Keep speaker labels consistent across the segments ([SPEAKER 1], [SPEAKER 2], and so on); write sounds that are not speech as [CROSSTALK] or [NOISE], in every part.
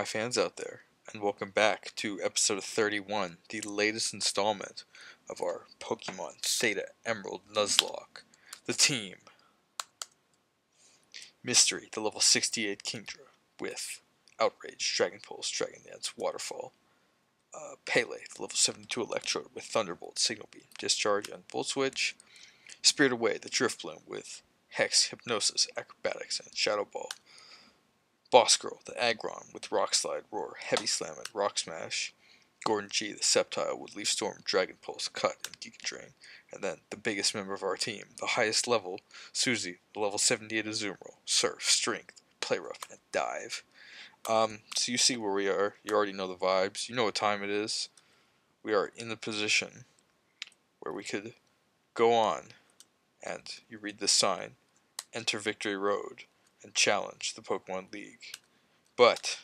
[SPEAKER 1] my fans out there, and welcome back to episode 31, the latest installment of our Pokemon Theta Emerald Nuzlocke. The team Mystery, the level 68 Kingdra, with Outrage, Dragon Pulse, Dragon Dance, Waterfall. Uh, Pele, the level 72 Electrode, with Thunderbolt, Signal Beam, Discharge, and Volt Switch. Spirit Away, the Drifloon, with Hex, Hypnosis, Acrobatics, and Shadow Ball. Boss Girl, the Aggron with Rock Slide, Roar, Heavy Slam, and Rock Smash. Gordon G, the Sceptile with Leaf Storm, Dragon Pulse, Cut, and Giga Drain. And then the biggest member of our team, the highest level, Susie, the level 78 Azumarill, Surf, Strength, Play Rough, and Dive. Um, so you see where we are. You already know the vibes. You know what time it is. We are in the position where we could go on and you read this sign, enter Victory Road, and challenge the Pokemon League. But,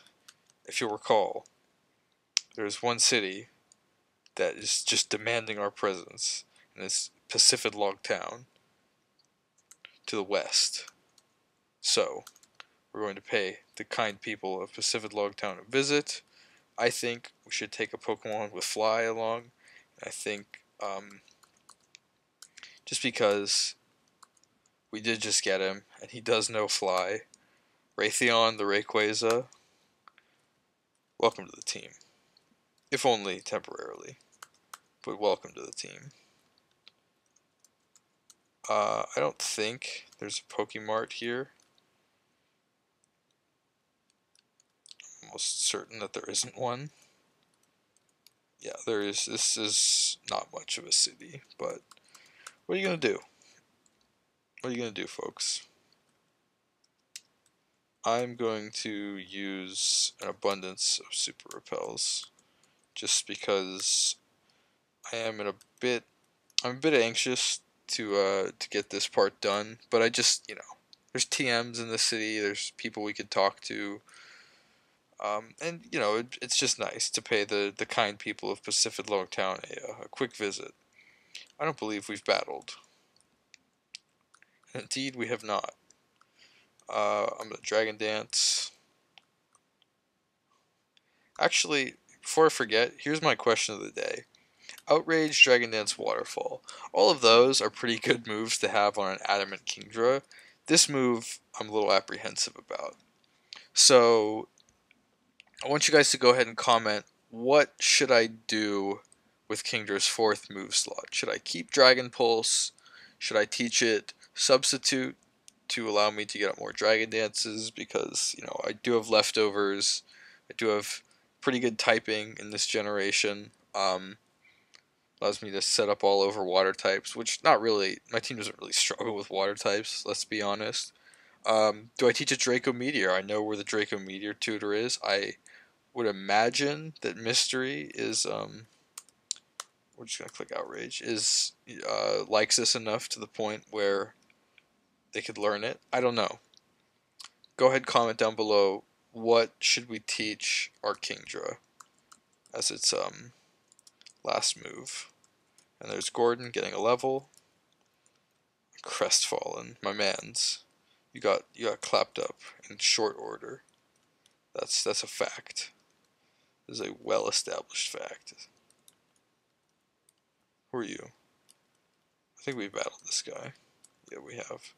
[SPEAKER 1] if you'll recall, there's one city that is just demanding our presence, and it's Pacifidlog Town to the west. So, we're going to pay the kind people of Pacifidlog Town a visit. I think we should take a Pokemon with Fly along. I think um, just because we did just get him, and he does know Fly. Raytheon the Rayquaza, welcome to the team. If only temporarily, but welcome to the team. Uh, I don't think there's a Pokemart here. I'm almost certain that there isn't one. Yeah, there is. This is not much of a city, but what are you going to do? What are you going to do, folks? I'm going to use an abundance of super repels just because I am in a bit I'm a bit anxious to uh, to get this part done, but I just, you know, there's TMs in the city, there's people we could talk to. Um, and you know, it, it's just nice to pay the, the kind people of Pacifidlog Town a, a quick visit. I don't believe we've battled. Indeed, we have not. Uh, I'm gonna Dragon Dance. Actually, before I forget, here's my question of the day. Outrage, Dragon Dance, Waterfall. All of those are pretty good moves to have on an Adamant Kingdra. This move, I'm a little apprehensive about. So, I want you guys to go ahead and comment what should I do with Kingdra's fourth move slot? Should I keep Dragon Pulse? Should I teach it substitute to allow me to get up more dragon dances because you know I do have leftovers. I do have pretty good typing in this generation. Um, allows me to set up all over water types, which not really. My team doesn't really struggle with water types. Let's be honest. Um, do I teach a Draco Meteor? I know where the Draco Meteor tutor is. I would imagine that Mystery is. Um, we're just gonna click Outrage. Is uh, likes this enough to the point where they could learn it. I don't know. Go ahead, comment down below. What should we teach our Kingdra as its um last move? And there's Gordon getting a level. Crestfallen, my man's. You got you got clapped up in short order. That's that's a fact. This is a well established fact. Who are you? I think we've battled this guy. Yeah, we have.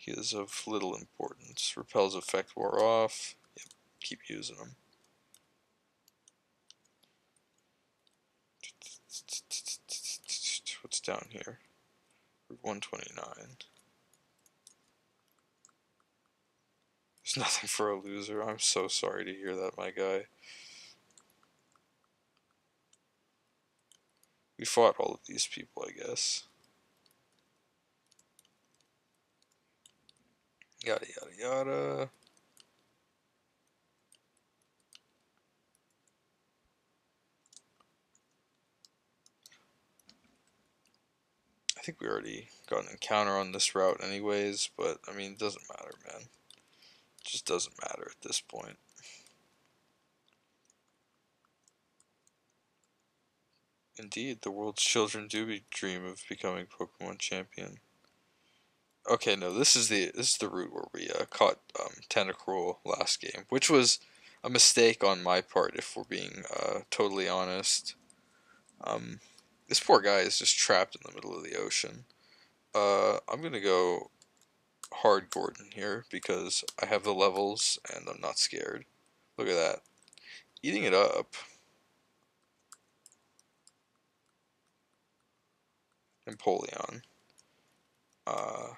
[SPEAKER 1] He is of little importance. Repel's effect wore off. Yep, keep using them. What's down here? 129. There's nothing for a loser. I'm so sorry to hear that, my guy. We fought all of these people, I guess. Yada yada yada. I think we already got an encounter on this route anyways, but I mean, it doesn't matter, man. It just doesn't matter at this point. Indeed, the world's children do dream of becoming Pokemon champion. Okay, no, this is the this is the route where we uh, caught um, Tentacruel last game, which was a mistake on my part, if we're being uh, totally honest. Um, this poor guy is just trapped in the middle of the ocean. Uh, I'm gonna go hard Gordon here because I have the levels and I'm not scared. Look at that. Eating it up. Empoleon. Uh,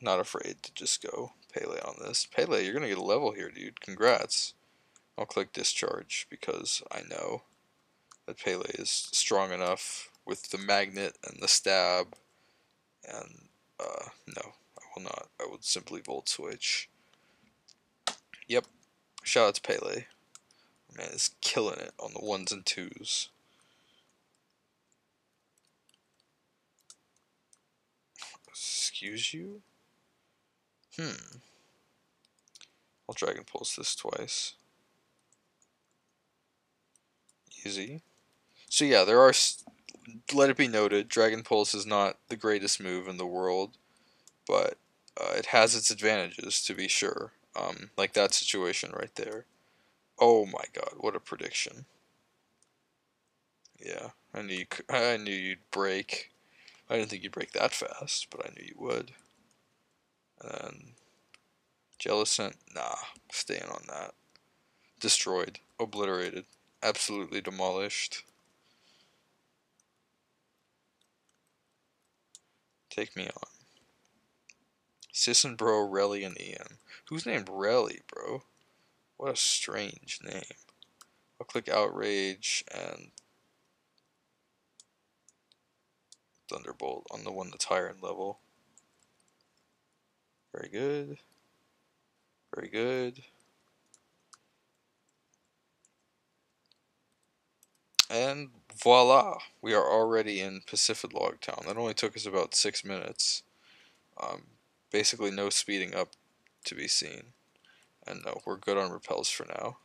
[SPEAKER 1] not afraid to just go Pele on this. Pele, you're going to get a level here, dude. Congrats. I'll click discharge because I know that Pele is strong enough with the magnet and the stab. And, uh, no, I will not. I will simply Volt Switch. Yep. Shout out to Pele. Man is killing it on the ones and twos. Excuse you? Hmm. I'll Dragon Pulse this twice. Easy. So yeah, there are. Let it be noted, Dragon Pulse is not the greatest move in the world, but uh, it has its advantages to be sure. Um, like that situation right there. Oh my god, what a prediction. Yeah, I knew you I knew you'd break. I didn't think you'd break that fast, but I knew you would. And then Jellicent, nah, staying on that. Destroyed, obliterated, absolutely demolished. Take me on. Sisson, bro, Relly, and Ian. Who's named Relly, bro? What a strange name. I'll click Outrage and Thunderbolt on the one that's higher in level. Very good. Very good. And voila, we are already in Pacifidlog Town. That only took us about six minutes. Um, basically no speeding up to be seen. And no, we're good on repels for now.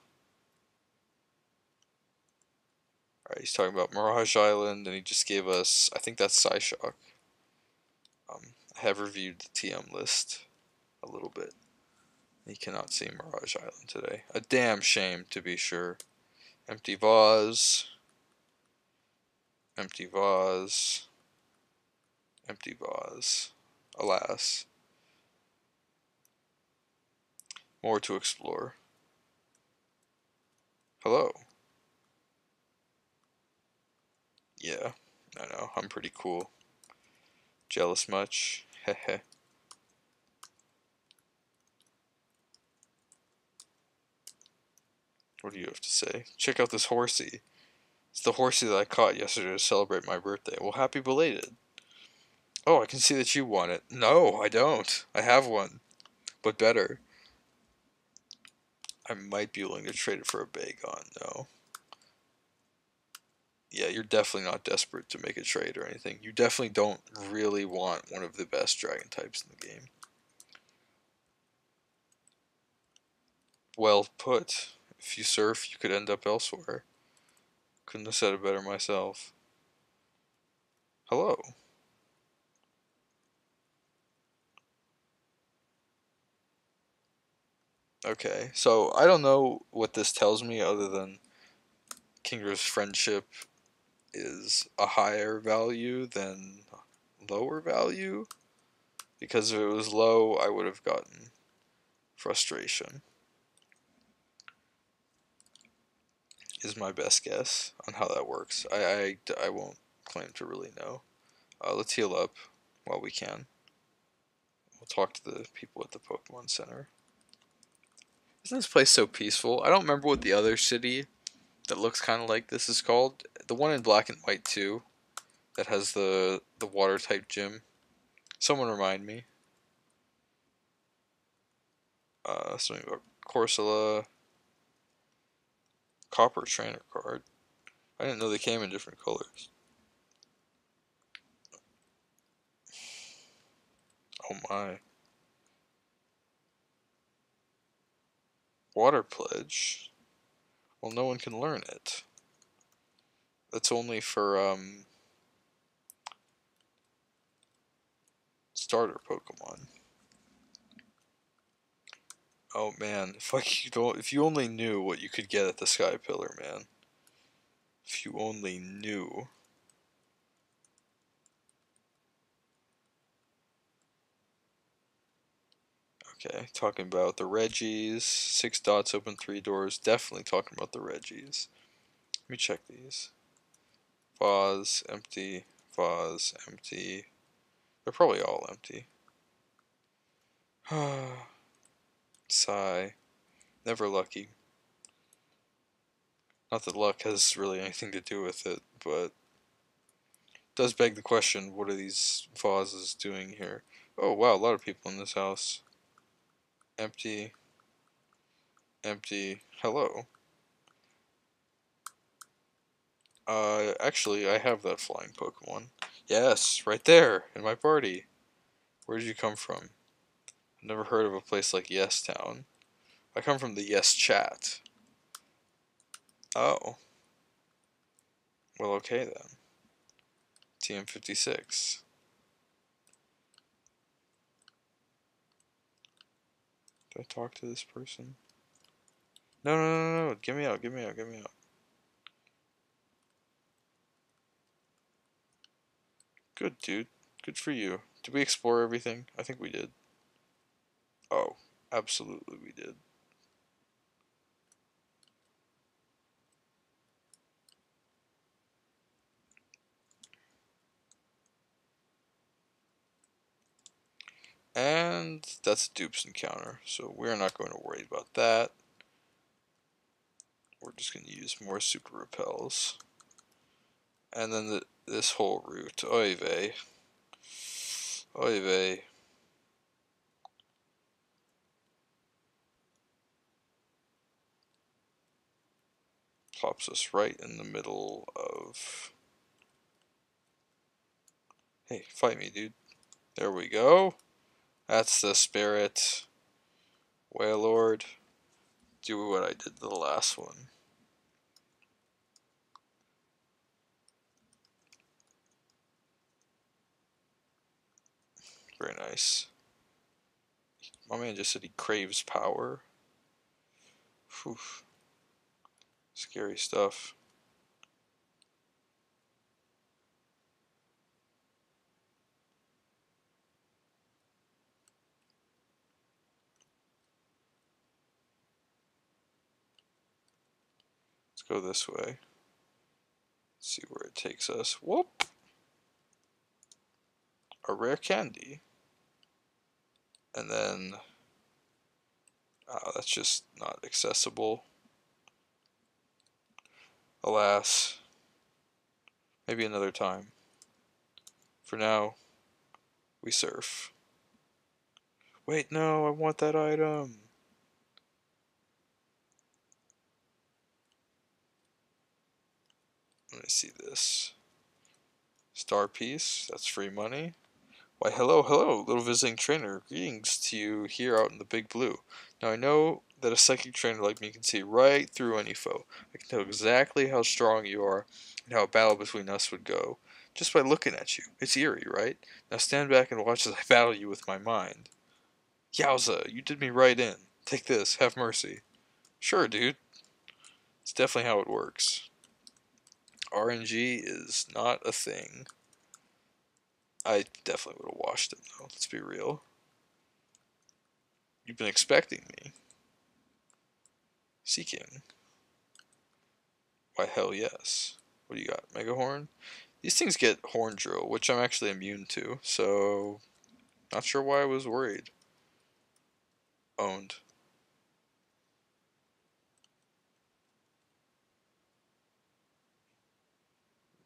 [SPEAKER 1] Alright, he's talking about Mirage Island, and he just gave us, I think that's Psyshock. Um, I have reviewed the TM list a little bit. He cannot see Mirage Island today. A damn shame, to be sure. Empty vase. Empty vase. Empty vase. Alas. More to explore. Hello. Yeah, I know, I'm pretty cool. Jealous much? [LAUGHS] Hehe. What do you have to say? Check out this horsey. It's the horsey that I caught yesterday to celebrate my birthday. Well, happy belated. Oh, I can see that you want it. No, I don't. I have one. But better. I might be willing to trade it for a Bagon, though. Yeah, you're definitely not desperate to make a trade or anything. You definitely don't really want one of the best dragon types in the game. Well put. If you surf, you could end up elsewhere. Couldn't have said it better myself. Hello. Okay, so I don't know what this tells me other than Kingdra's friendship is a higher value than lower value. Because if it was low, I would have gotten frustration. Is my best guess on how that works. I, I, I won't claim to really know. Uh, let's heal up while we can. We'll talk to the people at the Pokemon Center. Isn't this place so peaceful? I don't remember what the other city that looks kind of like this is called. The one in black and white too, that has the the water type gym. Someone remind me. Uh, something about Corsola. Copper trainer card. I didn't know they came in different colors. Oh my. Water Pledge. Well, no one can learn it. That's only for, um, starter Pokemon. Oh man, if you don't, if you only knew what you could get at the Sky Pillar, man. If you only knew. Okay, talking about the Regis. six dots open three doors. Definitely talking about the Regis. Let me check these. Vase, empty, vase, empty. They're probably all empty. [SIGHS] Sigh. Never lucky. Not that luck has really anything to do with it, but does beg the question, what are these vases doing here? Oh wow, a lot of people in this house. Empty. Empty. Hello. Uh, actually, I have that flying Pokemon. Yes, right there, in my party. Where did you come from? Never heard of a place like Yes Town. I come from the Yes Chat. Oh. Well, okay then. TM56. Did I talk to this person? No, no, no, no, get me out, get me out, get me out. Good, dude. Good for you. Did we explore everything? I think we did. Oh, absolutely we did. And that's a dupes encounter, so we're not going to worry about that. We're just going to use more super repels. And then the, this whole route, oy vey. Oy vey. Plops us right in the middle of... Hey, fight me, dude. There we go. That's the spirit. Wailord. Do what I did the last one. Very nice. My man just said he craves power. Scary stuff. Let's go this way. see where it takes us. Whoop! A rare candy. And then, uh, that's just not accessible. Alas, maybe another time. For now, we surf. Wait, no, I want that item. Let me see this. Star piece, that's free money. Why, hello, hello, little visiting trainer. Greetings to you here out in the big blue. Now, I know that a psychic trainer like me can see right through any foe. I can tell exactly how strong you are and how a battle between us would go just by looking at you. It's eerie, right? Now stand back and watch as I battle you with my mind. Yowza, you did me right in. Take this, have mercy. Sure, dude. It's definitely how it works. RNG is not a thing. I definitely would have washed it though, let's be real. You've been expecting me. Seeking. Why hell yes. What do you got? Megahorn? These things get Horn Drill, which I'm actually immune to, so not sure why I was worried. Owned.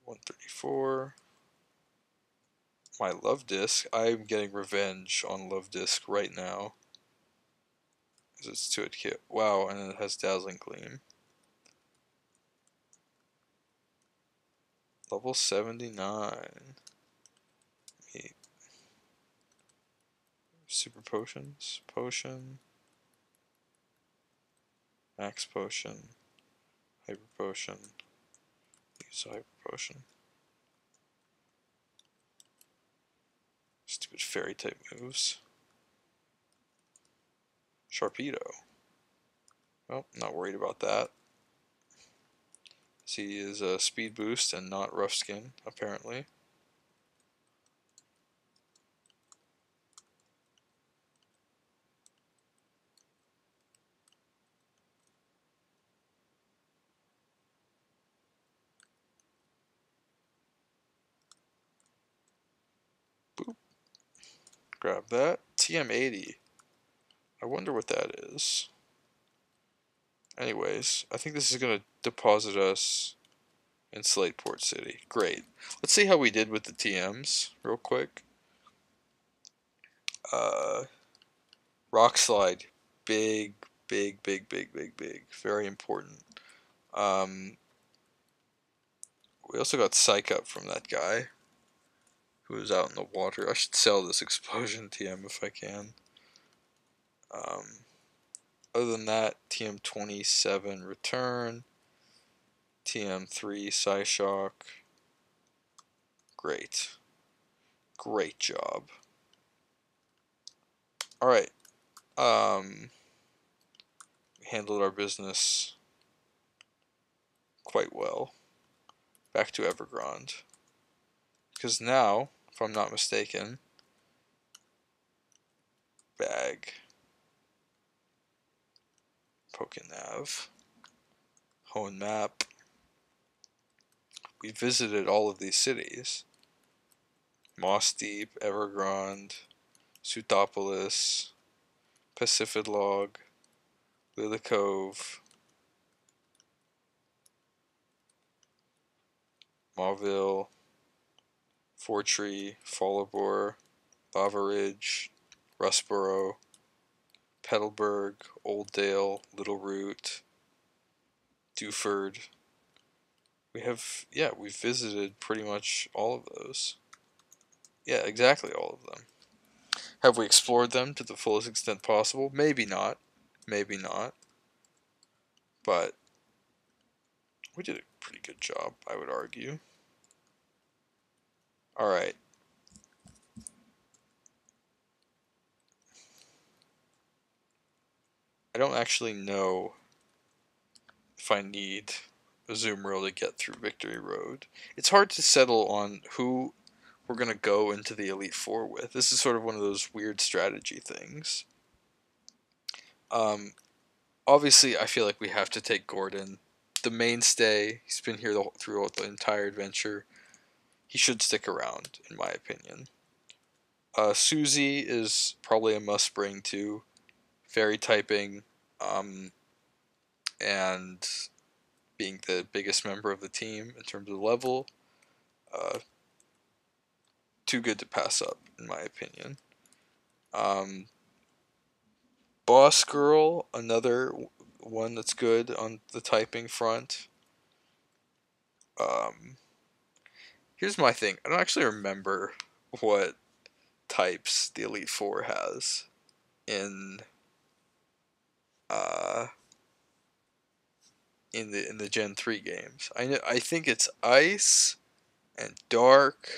[SPEAKER 1] One thirty four my Lovdisc. I'm getting revenge on Lovdisc right now. Because it's to it kit. Wow, and it has Dazzling Gleam. Level 79. Eight. Super potions. Potion. Max potion. Hyper potion. Use hyper potion. Stupid fairy type moves. Sharpedo. Well, not worried about that. See, is a speed boost and not rough skin, apparently. Boop. Grab that. TM80. I wonder what that is. Anyways, I think this is going to deposit us in Slateport City. Great. Let's see how we did with the TMs real quick. Uh, rock Slide. Big, big, big, big, big, big. Very important. Um, we also got Psych Up from that guy who was out in the water. I should sell this Explosion TM if I can. Um, other than that, TM27 return, TM3 Psyshock. Great. Great job. Alright. Um, handled our business quite well. Back to Evergrande. Because now, if I'm not mistaken, bag. Pokenav, Hoenn Map. We visited all of these cities. Mossdeep, Evergrande, Sootopolis, Pacifidlog, Lilycove, Mauville, Fortree, Fallarbor, Lavaridge, Rustboro, Petalburg, Oldale, Littleroot, Dewford. We have, yeah, we've visited pretty much all of those. Yeah, exactly all of them. Have we explored them to the fullest extent possible? Maybe not. Maybe not. But we did a pretty good job, I would argue. Alright. I don't actually know if I need Azumarill to get through Victory Road. It's hard to settle on who we're going to go into the Elite Four with. This is sort of one of those weird strategy things. Um, obviously, I feel like we have to take Gordon. The mainstay, he's been here the, throughout the entire adventure. He should stick around, in my opinion. Uh, Susie is probably a must bring too fairy typing, um, and being the biggest member of the team in terms of level. Uh, too good to pass up, in my opinion. Um, Boss Girl, another one that's good on the typing front. Um, here's my thing. I don't actually remember what types the Elite Four has in uh, in the in the Gen three games. I know, I think it's ice and dark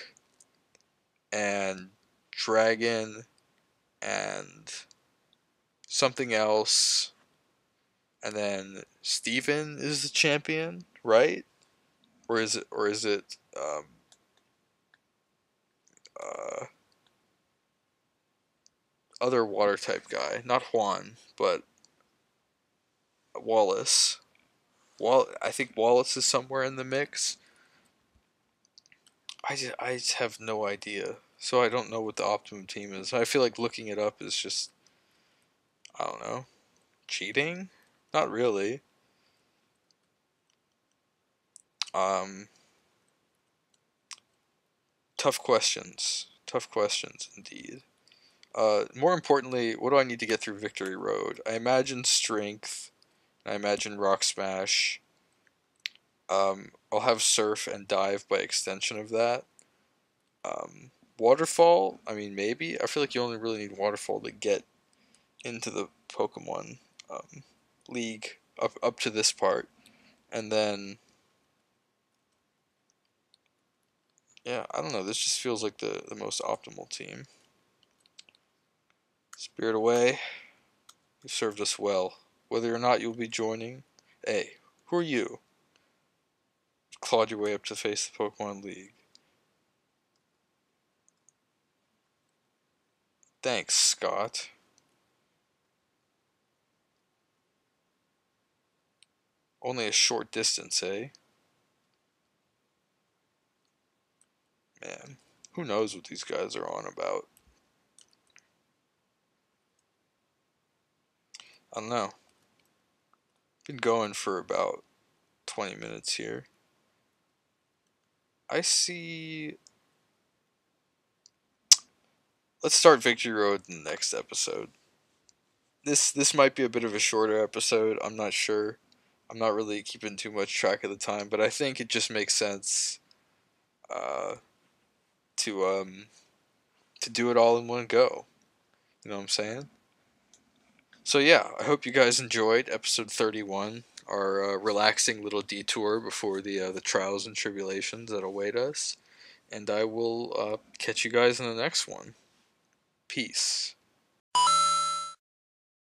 [SPEAKER 1] and dragon and something else and then Steven is the champion, right? Or is it or is it um, uh, other water type guy, not Juan, but Wallace. Wall, I think Wallace is somewhere in the mix. I just, I just have no idea. So I don't know what the optimum team is. I feel like looking it up is just, I don't know, cheating? Not really. Um, tough questions. Tough questions indeed. Uh, more importantly, what do I need to get through Victory Road? I imagine strength I imagine Rock Smash. Um, I'll have Surf and Dive by extension of that. Um, waterfall, I mean, maybe. I feel like you only really need Waterfall to get into the Pokemon um, League up, up to this part. And then. Yeah, I don't know. This just feels like the, the most optimal team. Spirit away. You served us well. Whether or not you'll be joining, hey, who are you? Clawed your way up to face the Pokemon League. Thanks, Scott. Only a short distance, eh? Man, who knows what these guys are on about? I don't know. Been going for about 20 minutes here. I see. Let's start Victory Road in the next episode. This this might be a bit of a shorter episode. I'm not sure. I'm not really keeping too much track of the time, but I think it just makes sense uh, to um to do it all in one go. You know what I'm saying? So yeah, I hope you guys enjoyed episode 31, our uh, relaxing little detour before the uh, the trials and tribulations that await us, and I will uh, catch you guys in the next one. Peace.